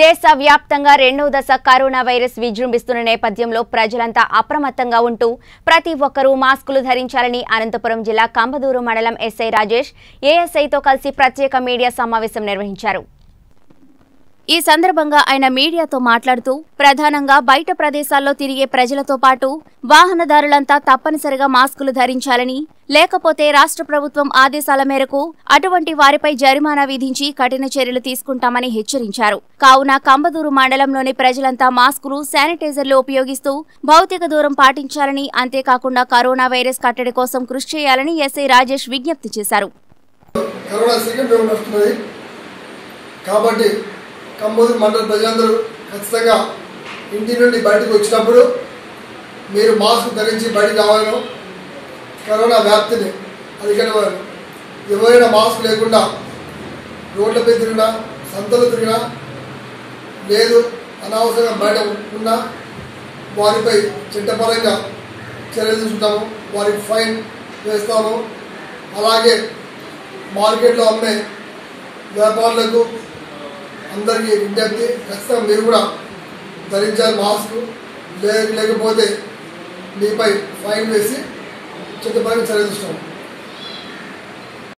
దేశవ్యాప్తంగా రెండవ దశ కరోనా వైరస్ విజృంభిస్తున్న నేపథ్యంలో ప్రజలంతా అప్రమత్తంగా ఉంటూ ప్రతి ఒక్కరూ మాస్కులు ధరించాలని అనంతపురం జిల్లా కంబదూరు మండలం ఎస్ఐ రాజేష్ ఏఎస్ఐతో కలిసి ప్రత్యేక మీడియా సమావేశం నిర్వహించారు. ఈ సందర్భంగా ఆయన మీడియాతో మాట్లాడుతూ ప్రధానంగా బయట ప్రదేశాల్లో తిరిగే ప్రజలతో పాటు వాహనదారులంతా తప్పనిసరిగా మాస్కులు ధరించాలని లేకపోతే రాష్ట్ర ప్రభుత్వం ఆదేశాల మేరకు అటువంటి వారిపై జరిమానా విధించి కఠిన చర్యలు తీసుకుంటామని హెచ్చరించారు. కావున కంబదూరు మండలంలోని ప్రజలంతా మాస్కులు శానిటైజర్లు ఉపయోగిస్తూ భౌతిక దూరం పాటించాలని అంతేకాకుండా కరోనా వైరస్ కట్టడి కోసం కృషి చేయాలని ఎస్ఐ రాజేష్ విజ్ఞప్తి చేశారు. కాబట్టి కంబోదూరు మండల ప్రజలందరూ ఖచ్చితంగా ఇంటి నుండి బయటకు వచ్చినప్పుడు మీరు మాస్క్ ధరించి బయటకు రావాలను. కరోనా వ్యాప్తిని అధిగమించాలి ఎవరైనా మాస్క్ లేకుండా రోడ్లపై తిరిగినా సంతలు తిరిగినా లేదు అనవసరంగా బయట ఉన్నా వారిపై చట్టపరంగా చర్యలు తీసుకుంటాము. వారికి ఫైన్ వేస్తాము. అలాగే మార్కెట్లో అమ్మే వ్యాపారులకు అందరికీ విజ్ఞప్తి ఖచ్చితంగా మీరు కూడా ధరించాలి మాస్క్ లేకపోతే మీపై ఫైన్ వేసి చట్టపరంగా చర్య తీసుకుంటాం